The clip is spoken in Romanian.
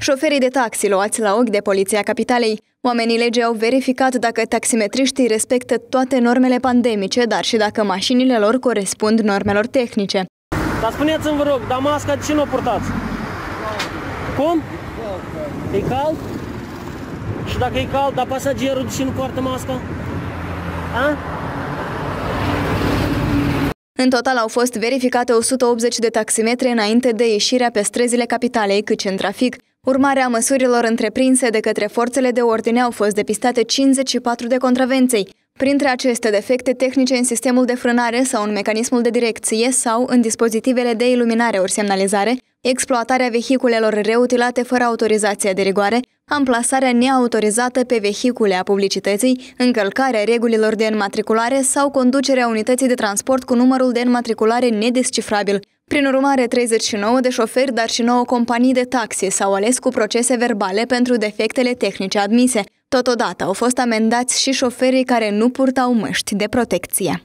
Șoferii de taxi luați la ochi de Poliția Capitalei. Oamenii legii au verificat dacă taximetriștii respectă toate normele pandemice, dar și dacă mașinile lor corespund normelor tehnice. Dar spuneți-mi, vă rog, dar masca de ce nu o purtați? Cum? E cald? Și dacă e cald, dar pasagerul de ce nu poartă masca? A? În total au fost verificate 180 de taximetre înainte de ieșirea pe străzile capitalei, cât și în trafic. Urmarea măsurilor întreprinse de către forțele de ordine au fost depistate 54 de contravenții. Printre aceste defecte tehnice în sistemul de frânare sau în mecanismul de direcție sau în dispozitivele de iluminare ori semnalizare, exploatarea vehiculelor reutilate fără autorizație de rigoare, amplasarea neautorizată pe vehicule a publicității, încălcarea regulilor de înmatriculare sau conducerea unității de transport cu numărul de înmatriculare nedescifrabil. Prin urmare, 39 de șoferi, dar și 9 companii de taxi s-au ales cu procese verbale pentru defectele tehnice admise. Totodată au fost amendați și șoferii care nu purtau măști de protecție.